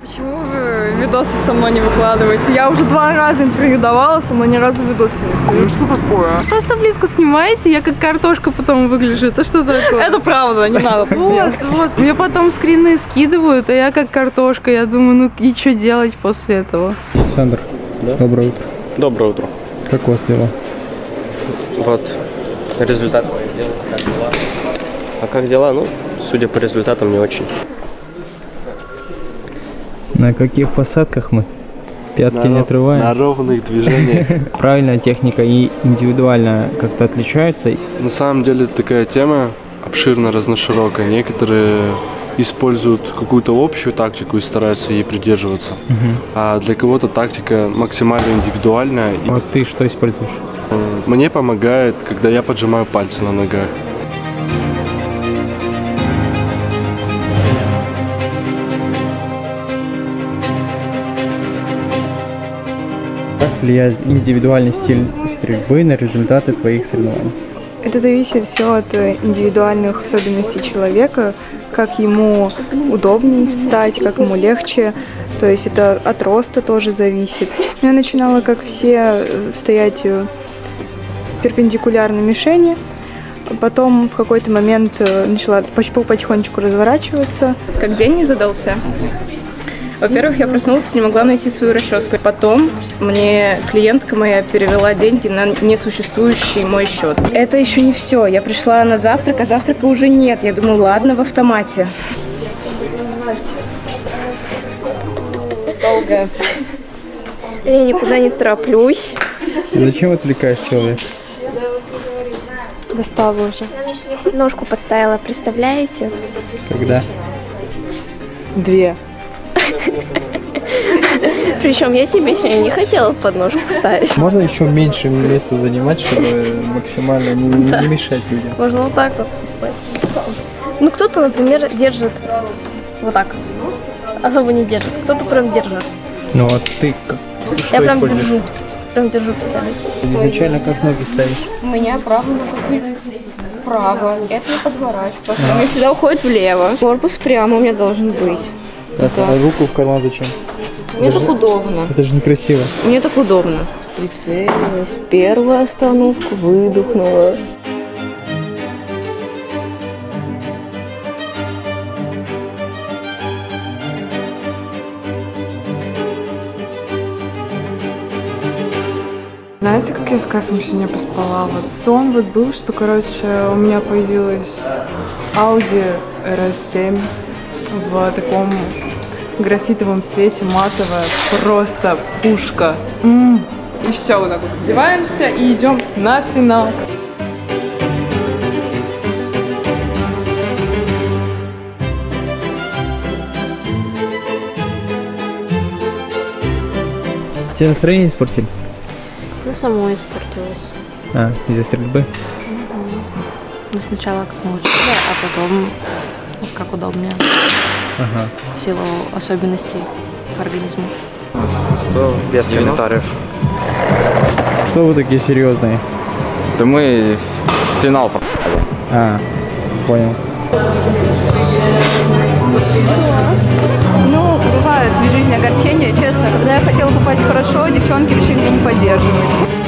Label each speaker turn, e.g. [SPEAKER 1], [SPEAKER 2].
[SPEAKER 1] Почему вы видосы со мной не выкладываете? Я уже два раза интервью давала, со мной ни разу видосы не стоит. Что такое?
[SPEAKER 2] Просто близко снимаете, я как картошка потом выгляжу. Это что такое?
[SPEAKER 1] Это правда, не надо.
[SPEAKER 2] Вот, вот. Мне потом скрины скидывают, а я как картошка. Я думаю, ну и что делать после этого?
[SPEAKER 3] Александр, доброе утро.
[SPEAKER 4] Доброе утро.
[SPEAKER 3] Как у вас дела?
[SPEAKER 4] Вот результат моих дел. Как дела? А как дела? Ну, судя по результатам, не очень.
[SPEAKER 3] На каких посадках мы? Пятки не отрываем.
[SPEAKER 5] На ровных движениях.
[SPEAKER 3] Правильная техника и индивидуально как-то отличаются.
[SPEAKER 5] На самом деле такая тема обширно разноширокая. Некоторые используют какую-то общую тактику и стараются ей придерживаться. А для кого-то тактика максимально индивидуальная.
[SPEAKER 3] Вот ты что используешь?
[SPEAKER 5] Мне помогает, когда я поджимаю пальцы на ногах.
[SPEAKER 3] Как влияет индивидуальный стиль стрельбы на результаты твоих соревнований?
[SPEAKER 6] Это зависит все от э, индивидуальных особенностей человека, как ему удобней встать, как ему легче. То есть это от роста тоже зависит. Я начинала, как все, э, стоять э, перпендикулярно мишени. Потом в какой-то момент э, начала потихонечку разворачиваться.
[SPEAKER 7] Как день не задался. Во-первых, я проснулась, не могла найти свою расческу. Потом мне клиентка моя перевела деньги на несуществующий мой счет. Это еще не все. Я пришла на завтрак, а завтрака уже нет. Я думаю, ладно, в автомате. Долго. Я никуда не тороплюсь.
[SPEAKER 3] И зачем отвлекаешь человека?
[SPEAKER 6] Достала уже.
[SPEAKER 7] Ножку подставила, представляете?
[SPEAKER 3] Когда?
[SPEAKER 6] Две.
[SPEAKER 7] Причем я тебе сегодня не хотела подножку ставить.
[SPEAKER 3] Можно еще меньше места занимать, чтобы максимально не, не мешать людям?
[SPEAKER 7] Можно вот так вот спать. Ну, кто-то, например, держит вот так. Особо не держит. Кто-то прям держит.
[SPEAKER 3] Ну вот ты как,
[SPEAKER 7] Я прям держу. Прям держу постоянно.
[SPEAKER 3] Изначально как ноги ставишь?
[SPEAKER 7] У меня правая нога вправо. Это я подворачиваю. Потом у меня всегда уходит влево. Корпус прямо у меня должен быть.
[SPEAKER 3] А руку в карман зачем?
[SPEAKER 7] Мне так удобно.
[SPEAKER 3] Это же некрасиво.
[SPEAKER 7] Мне так удобно. Прицелилась. Первую остановку выдохнула.
[SPEAKER 1] Знаете, как я с кайфом сегодня поспала? Вот сон вот был, что, короче, у меня появилась Audi RS7 в таком графитовом цвете, матовая, просто пушка. М. И все, вот так вот одеваемся и идем на финал.
[SPEAKER 3] Тебе настроение испортили?
[SPEAKER 7] Само испортилось.
[SPEAKER 3] А, из-за стрельбы?
[SPEAKER 7] Ну, сначала как научили, а потом как удобнее.
[SPEAKER 3] Ага.
[SPEAKER 7] В силу особенностей организма.
[SPEAKER 8] Что без комментариев.
[SPEAKER 3] Что вы такие серьезные?
[SPEAKER 8] Да мы финал по-
[SPEAKER 3] А, понял.
[SPEAKER 2] Ну, бывают в жизни огорчения, честно. Когда я хотела попасть хорошо, девчонки решили меня не поддерживать.